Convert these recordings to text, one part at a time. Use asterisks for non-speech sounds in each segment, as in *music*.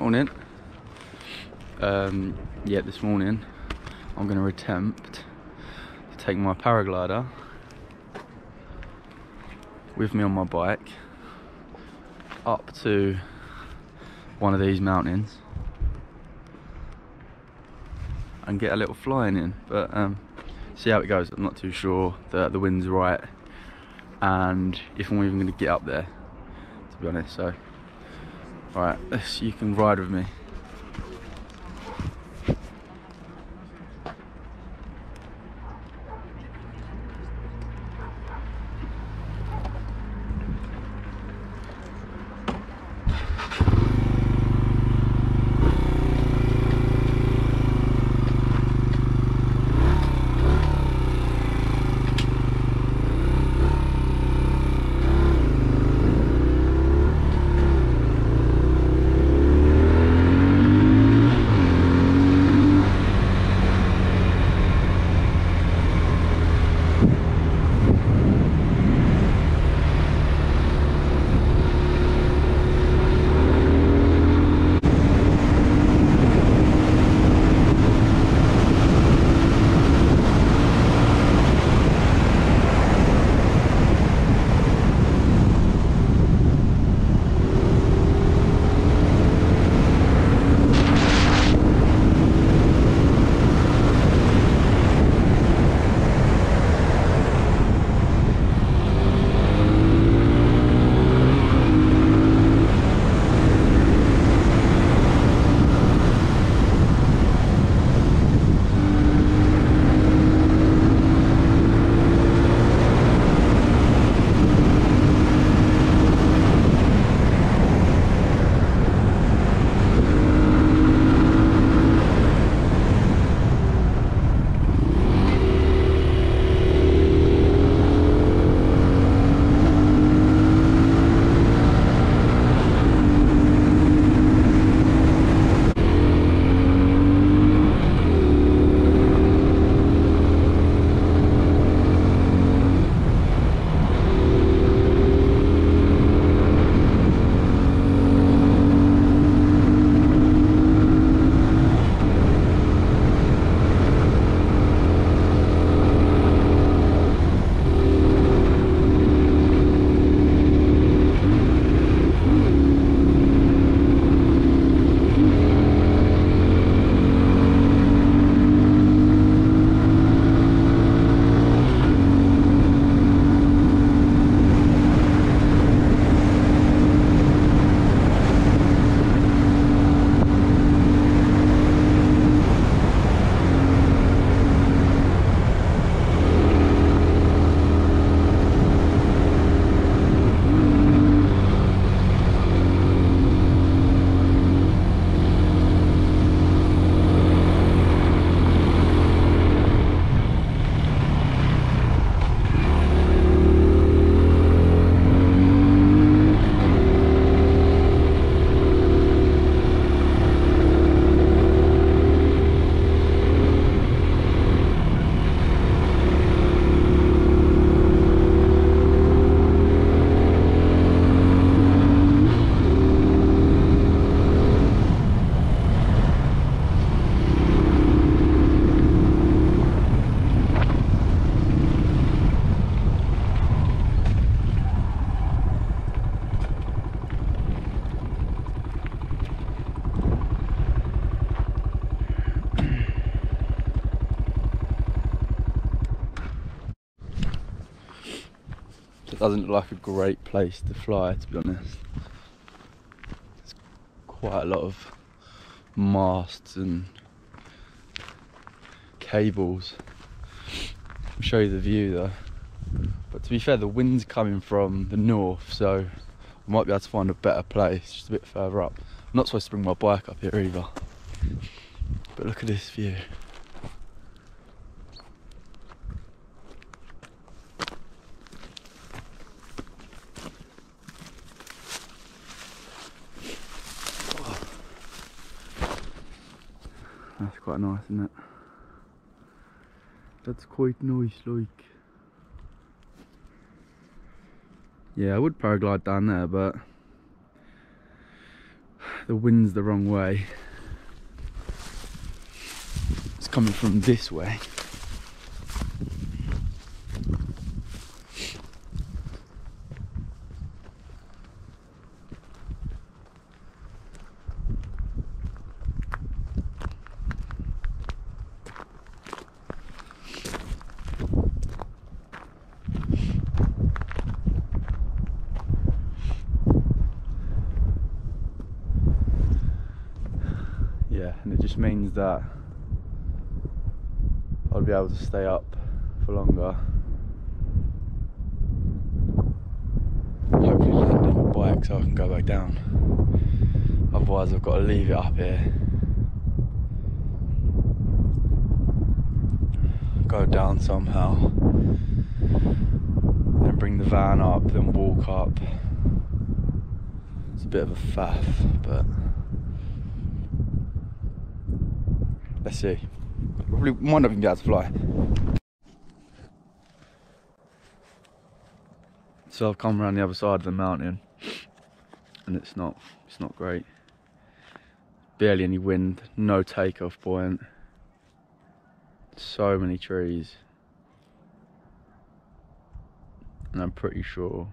Morning. Um, yeah, this morning I'm going to attempt to take my paraglider with me on my bike up to one of these mountains and get a little flying in. But um, see how it goes. I'm not too sure that the wind's right and if I'm even going to get up there, to be honest. So, alright, you can ride with me. It doesn't look like a great place to fly, to be honest. There's quite a lot of masts and cables. I'll show you the view though. But to be fair, the wind's coming from the north, so I might be able to find a better place just a bit further up. I'm not supposed to bring my bike up here either. But look at this view. That's quite nice, isn't it? That's quite nice, like. Yeah, I would paraglide down there, but the wind's the wrong way. It's coming from this way. Just means that I'll be able to stay up for longer. Hopefully landing my bike so I can go back down. Otherwise I've got to leave it up here. Go down somehow. Then bring the van up then walk up. It's a bit of a faff but Let's see. Probably even be able to fly. So I've come around the other side of the mountain and it's not it's not great. Barely any wind, no takeoff point. So many trees. And I'm pretty sure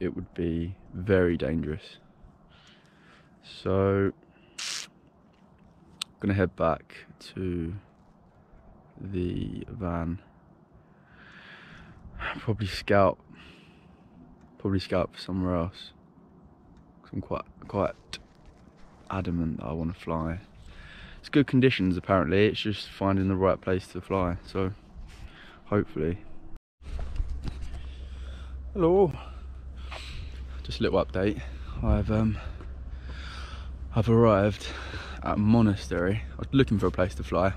it would be very dangerous. So gonna head back to the van. Probably scout. Probably scout for somewhere else. Cause I'm quite quite adamant that I want to fly. It's good conditions apparently. It's just finding the right place to fly. So hopefully. Hello. Just a little update. I've um I've arrived at Monastery. I was looking for a place to fly.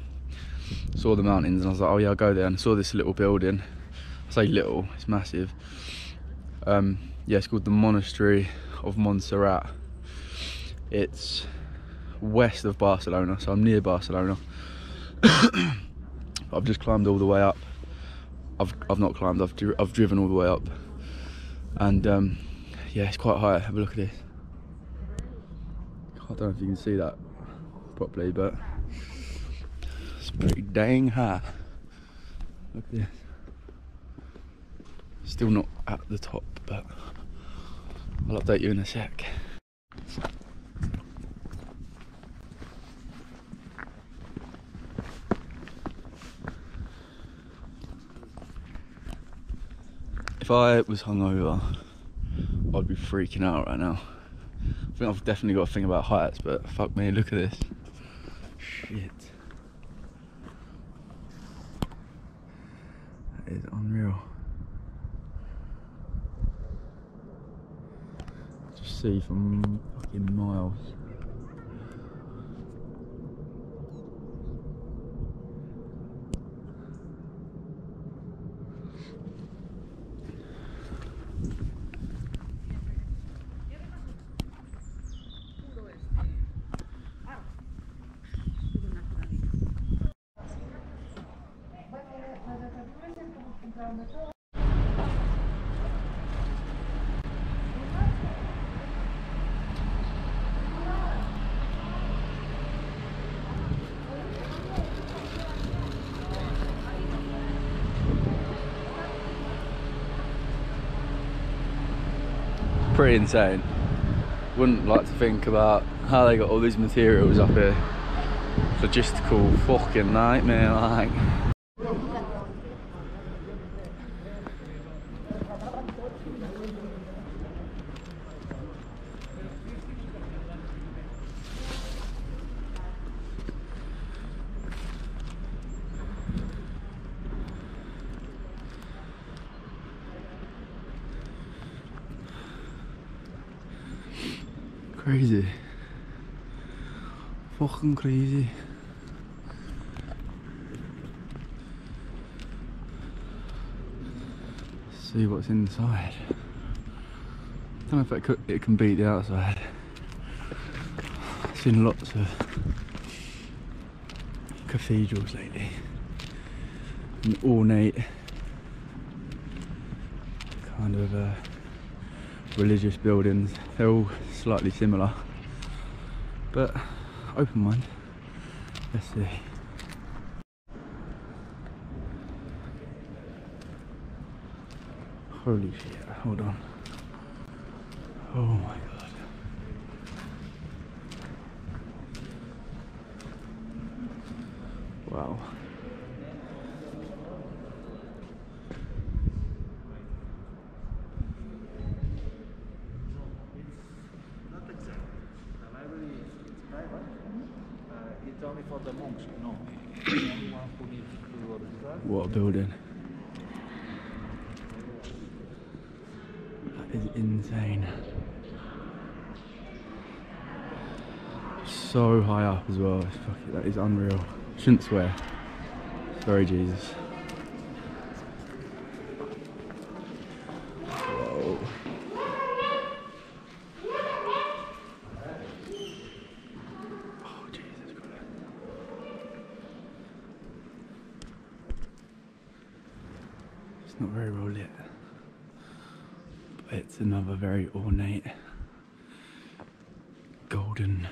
Saw the mountains and I was like, oh yeah, I'll go there. And I saw this little building. I say little, it's massive. Um, yeah, it's called the Monastery of Montserrat. It's west of Barcelona, so I'm near Barcelona. *coughs* I've just climbed all the way up. I've, I've not climbed, I've, dri I've driven all the way up. And um, yeah, it's quite high. Have a look at this. I don't know if you can see that properly, but it's pretty dang high. Look at this. Still not at the top, but I'll update you in a sec. If I was hungover, I'd be freaking out right now. I think I've definitely got a thing about heights, but fuck me, look at this. Shit. That is unreal. Just see from fucking miles. Pretty insane. Wouldn't like to think about how they got all these materials up here. Logistical fucking nightmare, like. Crazy. Fucking crazy. See what's inside. don't know if it, could, it can beat the outside. I've seen lots of cathedrals lately. And ornate kind of uh, religious buildings. They're all slightly similar. But open mind. Let's see. Holy shit, hold on. Oh my god. Wow. Not exact. The library is private. Uh, it's only for the monks. No. the only one who needs What a building. That is insane. So high up as well. That is unreal. Shouldn't swear. Sorry, Jesus. Whoa. Oh Jesus Christ. It's not very well lit. But it's another very ornate, golden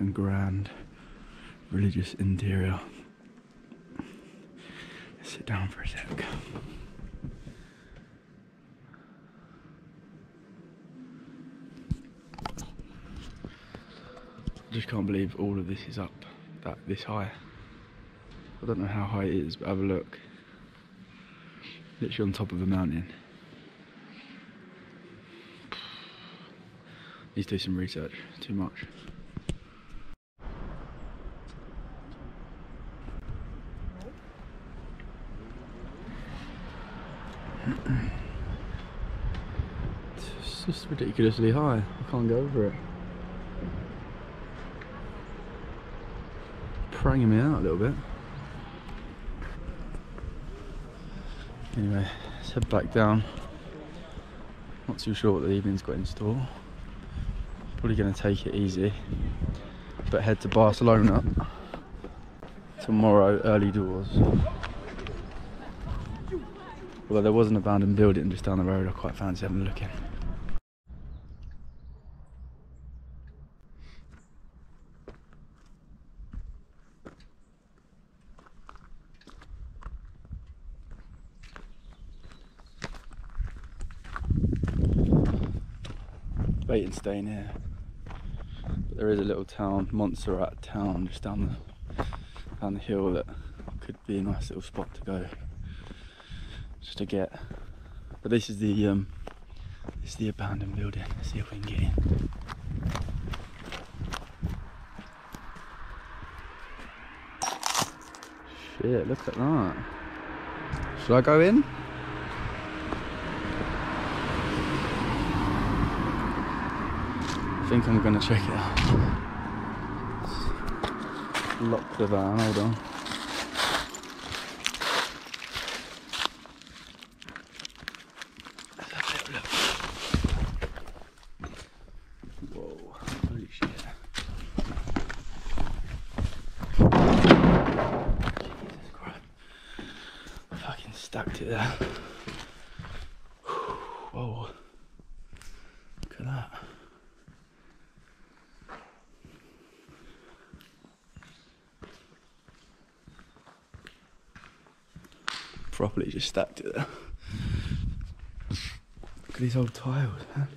and grand religious interior. Let's sit down for a sec. I just can't believe all of this is up that this high. I don't know how high it is, but have a look. Literally on top of a mountain. Need to do some research. Too much. It's just ridiculously high. I can't go over it. Pranging me out a little bit. Anyway, let's head back down. Not too sure what the evening's got in store. Probably going to take it easy. But head to Barcelona tomorrow, early doors. Although there was an abandoned building just down the road, I quite fancy having a look in. Staying here. But there is a little town, Montserrat town, just down the down the hill that could be a nice little spot to go. Just to get. But this is the um this is the abandoned building. Let's see if we can get in. Shit, look at that. Should I go in? Think I'm gonna check it out. Lock the van, hold on. Let's have a little look. Whoa, holy shit. Jesus Christ. I fucking stacked it there. Whoa. Look at that. Properly just stacked it there. Look at these old tiles, man.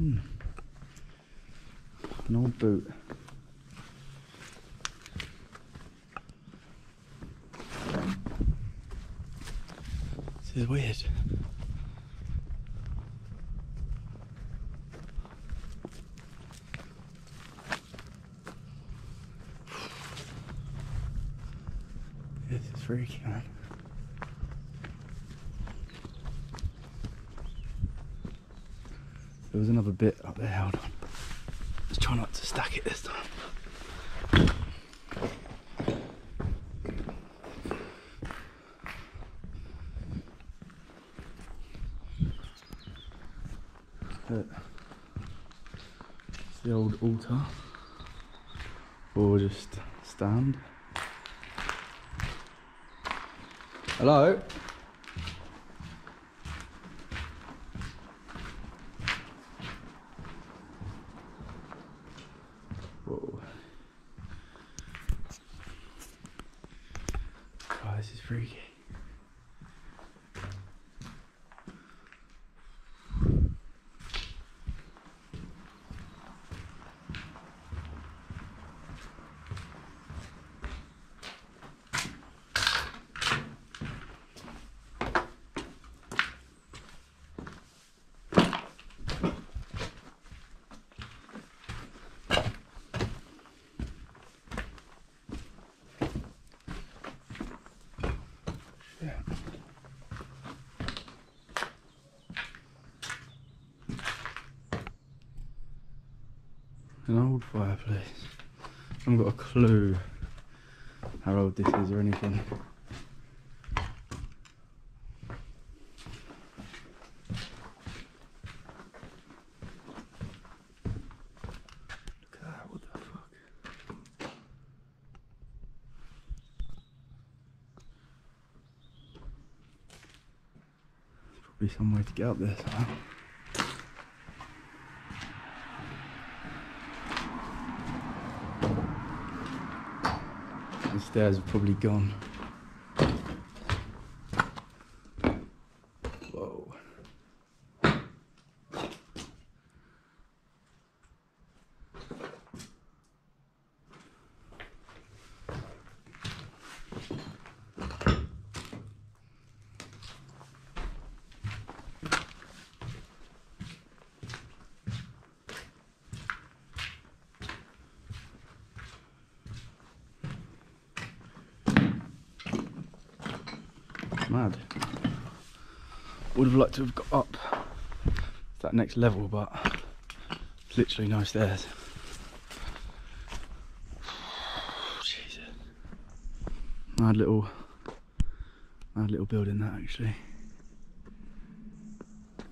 Hmm. An old boot. This is weird. This is freaky, man. Bit up there, hold on. Let's try not to stack it this time. It's the old altar. Or just stand. Hello? Whoa. Oh, this is freaky. An old fireplace. I haven't got a clue how old this is or anything. Look at that, what the fuck? Probably some way to get up there somehow. The stairs are probably gone. Mad. Would have liked to have got up to that next level, but literally no stairs. *sighs* Jesus. Mad little, mad little building that actually. *sighs*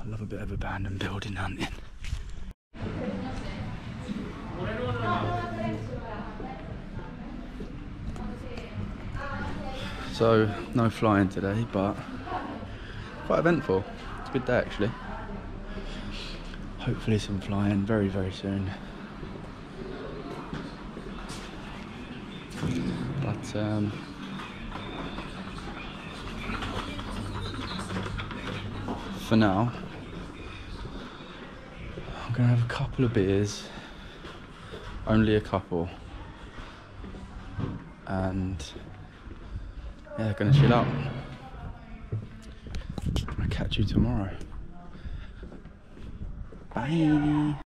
I love a bit of abandoned building hunting. So no flying today, but quite eventful. It's a good day actually. Hopefully some flying very very soon. But um, for now, I'm gonna have a couple of beers. Only a couple. And yeah, gonna chill out. I'll catch you tomorrow. Bye.